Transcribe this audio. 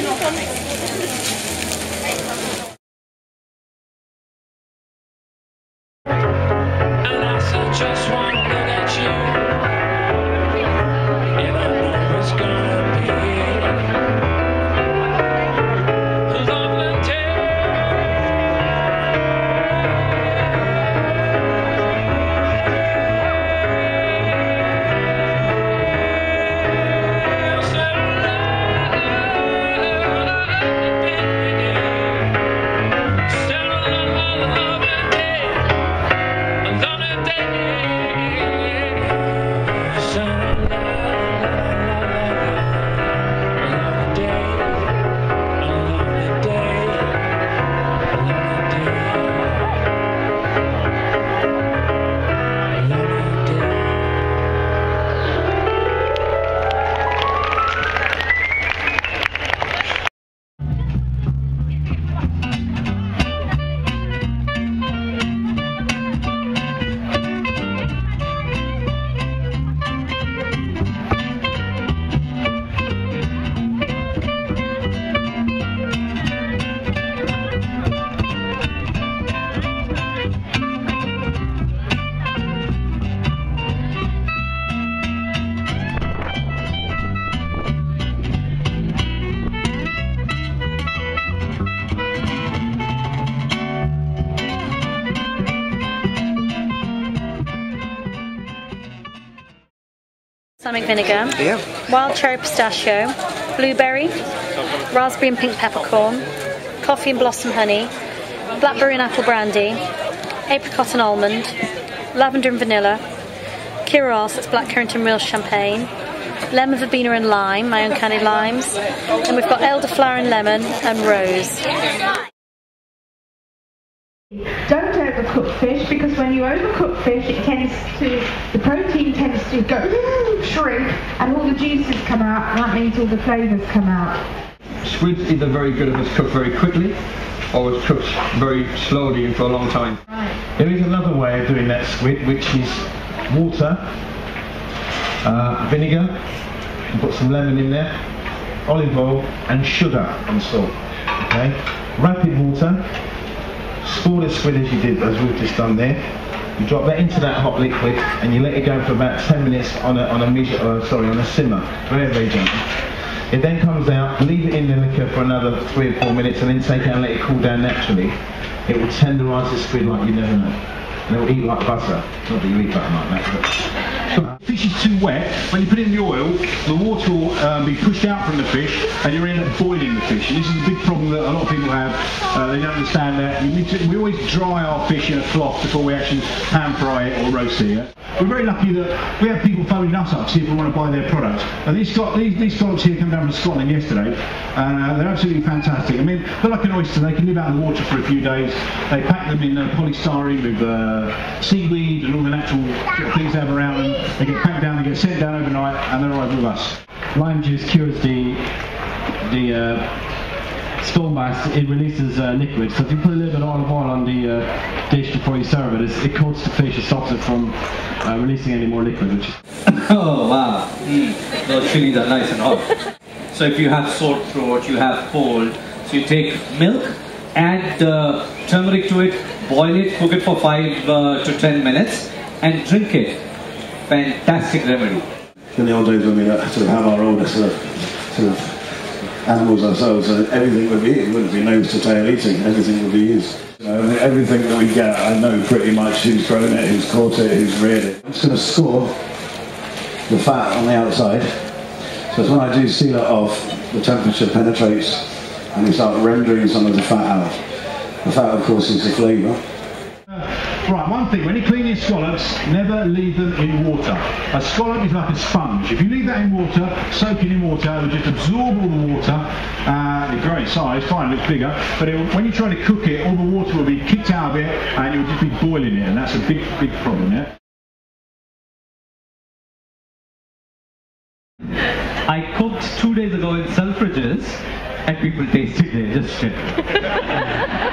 本当だね。Balsamic vinegar, Yeah. wild cherry pistachio, blueberry, raspberry and pink peppercorn, coffee and blossom honey, blackberry and apple brandy, apricot and almond, lavender and vanilla, Kiros, that's blackcurrant and real champagne, lemon verbena and lime, my own candied limes, and we've got elderflower and lemon and rose. Don't overcook fish because when you overcook fish, it tends to the protein tends to go shrink and all the juices come out. And that means all the flavours come out. Squid's either very good if it's cooked very quickly or it's cooked very slowly and for a long time. There is another way of doing that squid, which is water, uh, vinegar, you put some lemon in there, olive oil, and sugar and salt. Okay, rapid water. Spool the squid as you did, as we've just done there. You drop that into that hot liquid, and you let it go for about 10 minutes on a on a medium, uh, sorry, on a simmer, very very gently. It then comes out, leave it in the liquor for another three or four minutes, and then take it and let it cool down naturally. It will tenderise the squid like you never know. And it will eat like butter. Not that you eat butter like that, but If fish is too wet, when you put it in the oil, the water will um, be pushed out from the fish and you're end up boiling the fish. And this is a big problem that a lot of people have. Uh, they don't understand that. To, we always dry our fish in a cloth before we actually pan fry it or roast it. We're very lucky that we have people phoning us up to see if we want to buy their product. And these, these, these scallops here come down from Scotland yesterday and uh, they're absolutely fantastic. I mean, they're like an oyster. They can live out in the water for a few days. They pack them in uh, polystyrene with uh, seaweed and all the natural things they have around them. They get packed down, they get sent down overnight, and they're arrived with us. lime juice cures the the uh, stone mass. It releases uh, liquid. So if you put a little bit of olive oil on the uh, dish before you serve it, it coats the fish. It stops it from uh, releasing any more liquid. Which is Oh wow, mm. those chilies are nice and hot. So if you have sore throat, you have cold, so you take milk, add turmeric to it, boil it, cook it for five uh, to ten minutes, and drink it. Fantastic remedy. in the old days when we uh, sort of have our own sort of, sort of animals ourselves, and everything would be eaten, wouldn't be nose to tail eating, everything would be used. You know, everything that we get, I know pretty much who's grown it, who's caught it, who's reared it. I'm just going to score the fat on the outside. So when I do seal it off, the temperature penetrates and we start rendering some of the fat out. The fat, of course, is the flavour. Right, one thing, when you clean your scallops, never leave them in water. A scallop is like a sponge. If you leave that in water, soak it in water, it will just absorb all the water. Uh, they grow in size, fine, looks bigger, but it will, when you try to cook it, all the water will be kicked out of it and you'll just be boiling it, and that's a big, big problem, yeah? I cooked two days ago in Selfridges, and people tasted it. Just shit.